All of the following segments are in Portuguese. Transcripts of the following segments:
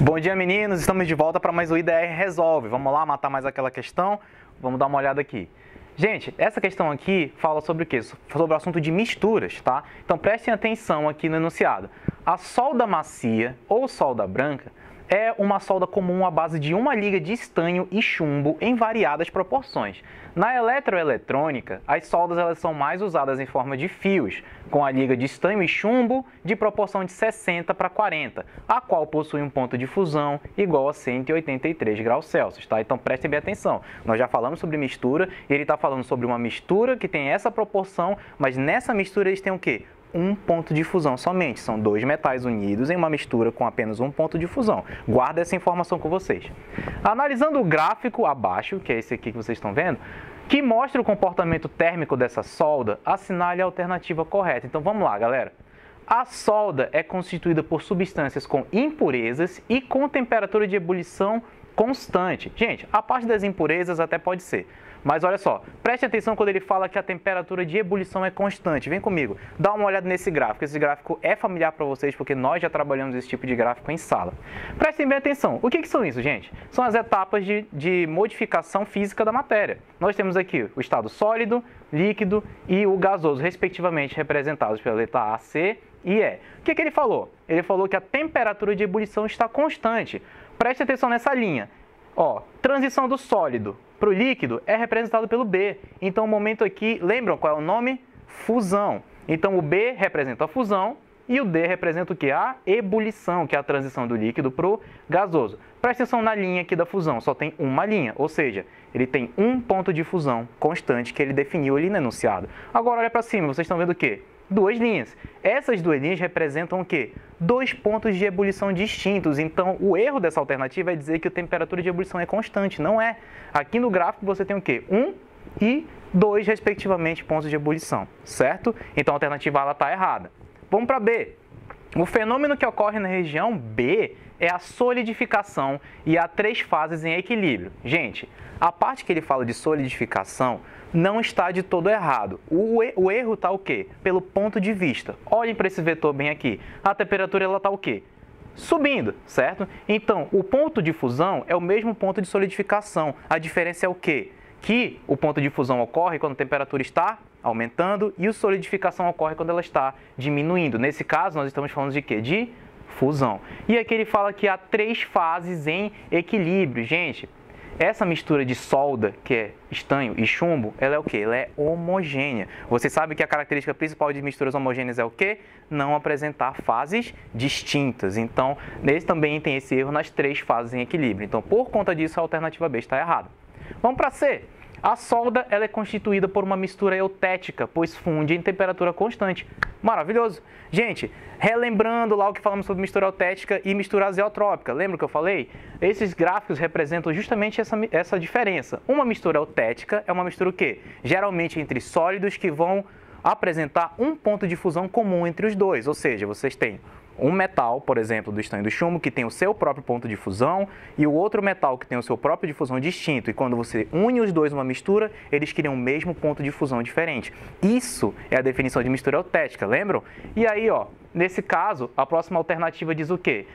Bom dia, meninos. Estamos de volta para mais o IDR Resolve. Vamos lá matar mais aquela questão? Vamos dar uma olhada aqui. Gente, essa questão aqui fala sobre o quê? Sobre o assunto de misturas, tá? Então prestem atenção aqui no enunciado. A solda macia ou solda branca é uma solda comum à base de uma liga de estanho e chumbo em variadas proporções. Na eletroeletrônica, as soldas elas são mais usadas em forma de fios, com a liga de estanho e chumbo de proporção de 60 para 40, a qual possui um ponto de fusão igual a 183 graus Celsius. Tá? Então prestem bem atenção. Nós já falamos sobre mistura e ele está falando sobre uma mistura que tem essa proporção, mas nessa mistura eles têm o quê? Um ponto de fusão somente. São dois metais unidos em uma mistura com apenas um ponto de fusão. Guarda essa informação com vocês. Analisando o gráfico abaixo, que é esse aqui que vocês estão vendo, que mostra o comportamento térmico dessa solda, assinale a alternativa correta. Então vamos lá, galera. A solda é constituída por substâncias com impurezas e com temperatura de ebulição constante. Gente, a parte das impurezas até pode ser. Mas olha só, preste atenção quando ele fala que a temperatura de ebulição é constante. Vem comigo, dá uma olhada nesse gráfico. Esse gráfico é familiar para vocês porque nós já trabalhamos esse tipo de gráfico em sala. Prestem bem atenção. O que, que são isso, gente? São as etapas de, de modificação física da matéria. Nós temos aqui o estado sólido, líquido e o gasoso, respectivamente representados pela letra A, C e E. O que, que ele falou? Ele falou que a temperatura de ebulição está constante. Preste atenção nessa linha. Ó, transição do sólido para o líquido é representado pelo B. Então, o momento aqui, lembram qual é o nome? Fusão. Então, o B representa a fusão e o D representa o que? A ebulição, que é a transição do líquido para o gasoso. Presta atenção na linha aqui da fusão, só tem uma linha, ou seja, ele tem um ponto de fusão constante que ele definiu ali no enunciado. Agora, olha para cima, vocês estão vendo o quê? Duas linhas. Essas duas linhas representam o quê? Dois pontos de ebulição distintos. Então, o erro dessa alternativa é dizer que a temperatura de ebulição é constante. Não é. Aqui no gráfico você tem o quê? Um e dois, respectivamente, pontos de ebulição, certo? Então, a alternativa A está errada. Vamos para B. O fenômeno que ocorre na região B é a solidificação e há três fases em equilíbrio. Gente, a parte que ele fala de solidificação não está de todo errado. O, o erro está o quê? Pelo ponto de vista. Olhem para esse vetor bem aqui. A temperatura ela está o quê? Subindo, certo? Então, o ponto de fusão é o mesmo ponto de solidificação. A diferença é o quê? Que o ponto de fusão ocorre quando a temperatura está aumentando e a solidificação ocorre quando ela está diminuindo. Nesse caso, nós estamos falando de quê? De fusão. E aqui ele fala que há três fases em equilíbrio. Gente, essa mistura de solda, que é estanho e chumbo, ela é o que? Ela é homogênea. Você sabe que a característica principal de misturas homogêneas é o que? Não apresentar fases distintas. Então, nesse também tem esse erro nas três fases em equilíbrio. Então, por conta disso, a alternativa B está errada. Vamos para C. A solda ela é constituída por uma mistura eutética, pois funde em temperatura constante. Maravilhoso! Gente, relembrando lá o que falamos sobre mistura eutética e mistura azeotrópica, lembra que eu falei? Esses gráficos representam justamente essa, essa diferença. Uma mistura eutética é uma mistura o quê? Geralmente entre sólidos que vão apresentar um ponto de fusão comum entre os dois, ou seja, vocês têm um metal, por exemplo, do estanho do chumbo, que tem o seu próprio ponto de fusão, e o outro metal que tem o seu próprio de fusão distinto. E quando você une os dois numa mistura, eles criam o mesmo ponto de fusão diferente. Isso é a definição de mistura eutética, lembram? E aí, ó, nesse caso, a próxima alternativa diz o quê?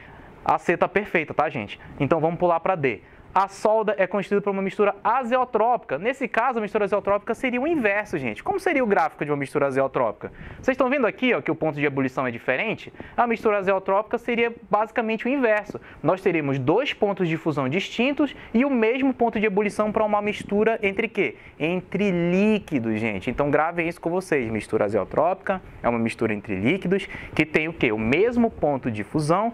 A C está perfeita, tá, gente? Então vamos pular para D a solda é constituída por uma mistura azeotrópica. Nesse caso, a mistura azeotrópica seria o inverso, gente. Como seria o gráfico de uma mistura azeotrópica? Vocês estão vendo aqui ó, que o ponto de ebulição é diferente? A mistura azeotrópica seria basicamente o inverso. Nós teríamos dois pontos de fusão distintos e o mesmo ponto de ebulição para uma mistura entre quê? Entre líquidos, gente. Então gravem isso com vocês. Mistura azeotrópica é uma mistura entre líquidos que tem o quê? O mesmo ponto de fusão,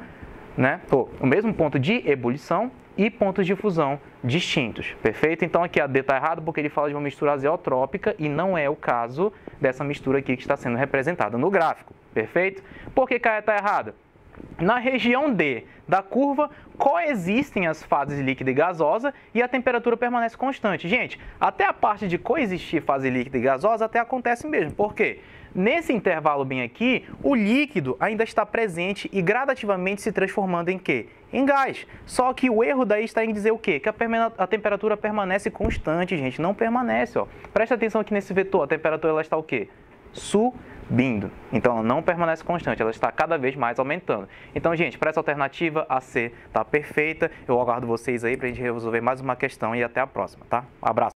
né? O mesmo ponto de ebulição e pontos de fusão distintos, perfeito? Então aqui a D está errado porque ele fala de uma mistura azeotrópica e não é o caso dessa mistura aqui que está sendo representada no gráfico, perfeito? Por que a E está errada? Na região D da curva coexistem as fases líquida e gasosa e a temperatura permanece constante. Gente, até a parte de coexistir fase líquida e gasosa até acontece mesmo. Por quê? Nesse intervalo bem aqui, o líquido ainda está presente e gradativamente se transformando em quê? Em gás. Só que o erro daí está em dizer o quê? Que a, a temperatura permanece constante, gente. Não permanece, ó. Presta atenção aqui nesse vetor. A temperatura ela está o quê? Subindo subindo. Então ela não permanece constante, ela está cada vez mais aumentando. Então, gente, para essa alternativa, a C está perfeita. Eu aguardo vocês aí para a gente resolver mais uma questão e até a próxima, tá? Abraço.